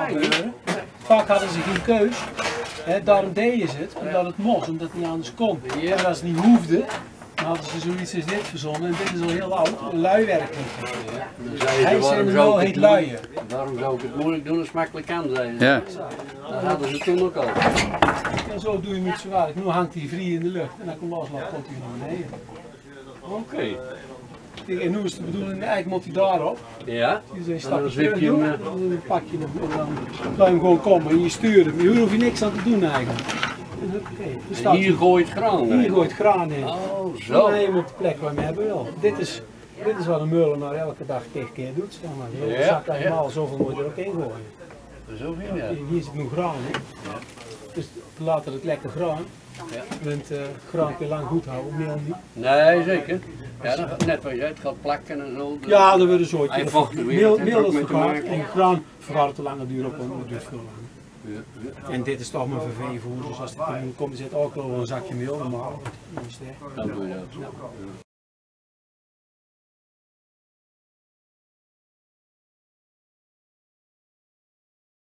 gebeuren. Vaak hadden ze geen keus. Hè, daarom deden ze het, omdat het moest, omdat het niet anders kon. En als het niet hoefde, dan hadden ze zoiets als dit verzonnen. En dit is al heel oud, luiwerk. Dan zei Hij ze, zou wel ik heet luien. waarom zou ik het moeilijk doen als het makkelijk kan zijn? Ja. Dat hadden ze toen ook al. En zo doe je niet zo werk. Nu hangt die vrie in de lucht en dan komt loslaat, komt hij naar beneden. Oké. En nu is de bedoeling, eigenlijk moet hij daarop. Ja? Die zijn En stapje je hem, doen, dan pak je hem en dan laat je hem gewoon komen en je stuurt hem. Hier hoef je niks aan te doen eigenlijk. En dan En hier gooit graan. hier in. gooit graan in. Oh, Dan zo. neem je op de plek waar we hebben wil. Dit is, dit is wat een meulenaar elke dag tegen keer doet. Zeg maar. De Ja, zak ja. helemaal zoveel moet je er ook in gooien. Zo vind je. Hier zit nu graan in. Dus later het lekker graan. Ja. Want eh graan kun je lang goed houden, meel niet. Nee, zeker. Ja, dan net wat je het gaat plakken en zo. Ja, dan worden zo. Hij vocht Meel, meel is vergaard en graan vergaart te lange duur op, want het duurt veel langer. Ja, ja. En dit is toch maar verveevoer, dus als het komt, zit ook wel een zakje meel normaal. Dan doe je dat.